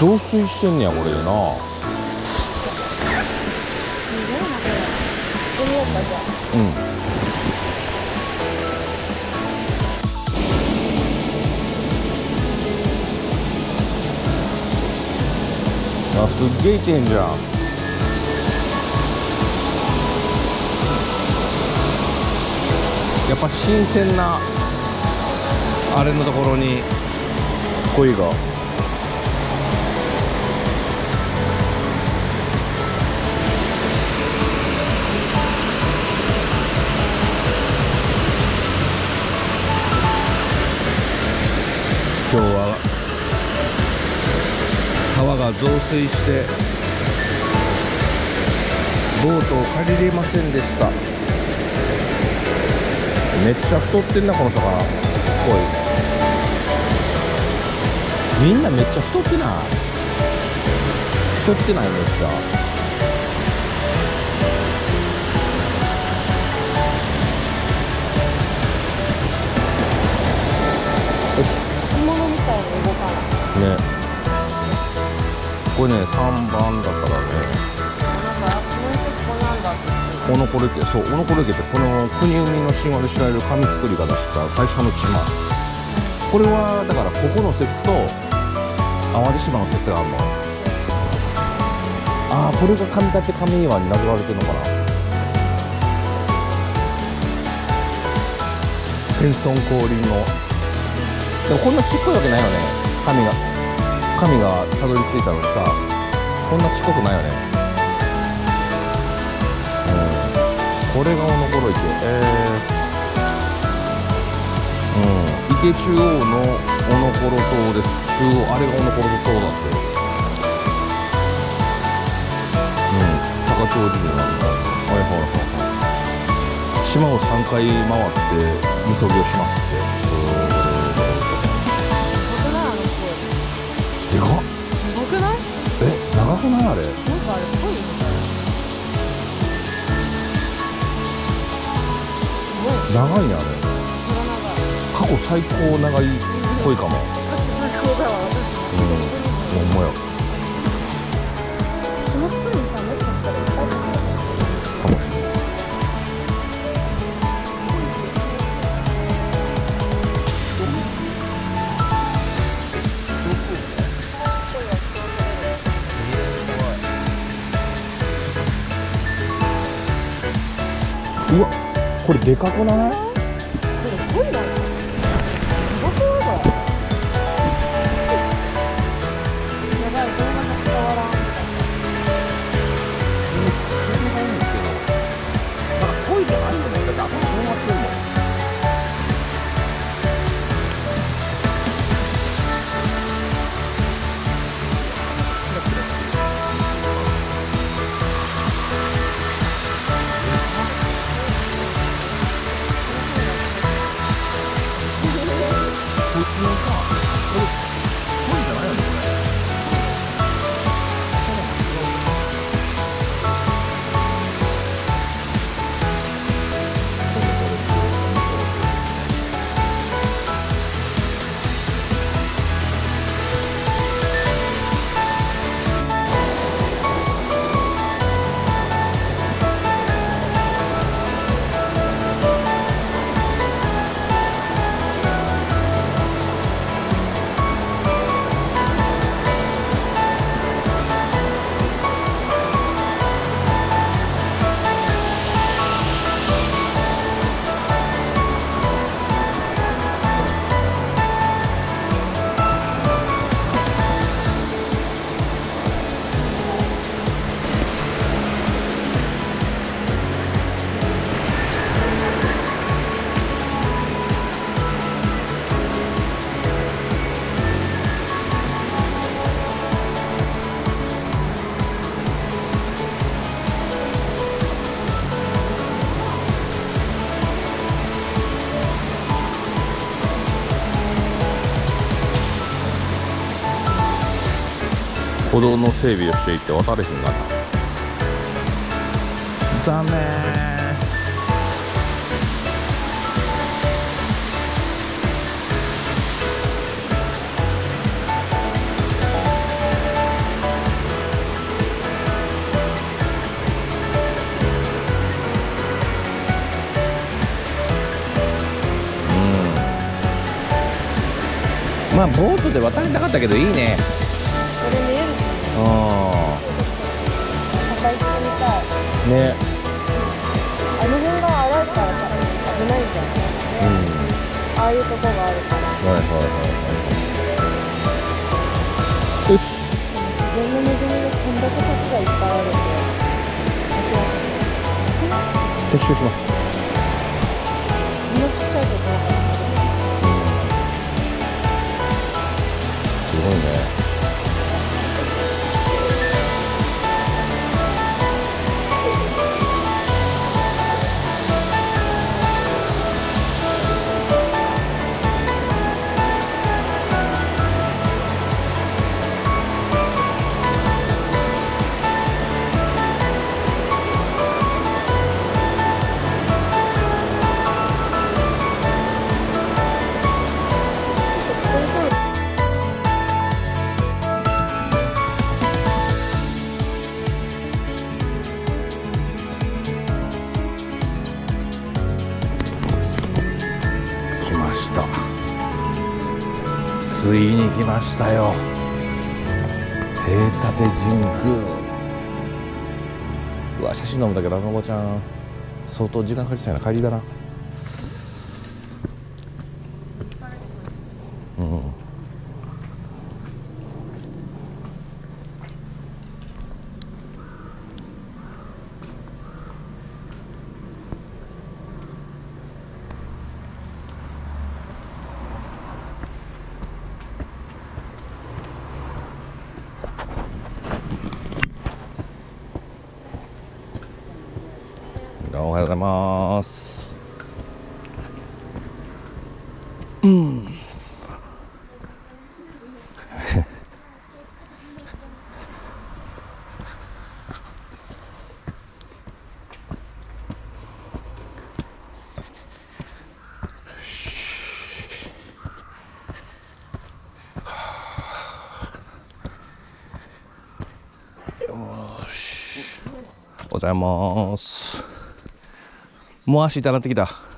増水してんねやこれでな。うかじゃあうん。あすっげえいてんじゃん。やっぱ新鮮なあれのところに鯉が。が増水してボートを借りれませんでした。めっちゃ太ってんなこの魚。こい。みんなめっちゃ太ってない？太ってないめっちゃ。これね3番だからね。オノコレ家そうオノコレ家ってこの国生みの神話で知られる神作りが出した最初の島。これはだからここの説と淡路島の説があるの。ああこれが神立神岩になぞられてるのかな。天孫降臨の。でもこんなちっこいわけないよね。神が。神がたどり着いたのにさこんなちっこくないよね。うん。これがおのころ池えー、うん。池中央のおのころ島です。中央あれがおのころ島だって。うん。高千穂神社なんだはいはいはい島を3回回ってみそぎをします。でかっ。声すごくない？え長くない？あれ。なんかあれ濃いみたいすごい長いねあれ。過去最高長い恋かも。最高だわ私。うんほんまやうわこれでかくない？歩道の整備をしていて渡れへんかな。残念まあボートで渡りたかったけどいいね。これね。えるしあ高いしてみたいあねあの辺が荒いから。危ないん。じゃうん。ないああいうとこがあるからはいはいはいはい自然の恵みでこん。だけ土地がいっぱいあるん。で撤収しますこん。なちっちゃいところからすごいねついに来ましたよ。平立神宮。うわ写真飲むだけどあのおばちゃん。相当時間かかりそうやな。帰りだなうんおはようございます。うん。おはようございます。もう足痛なってきた。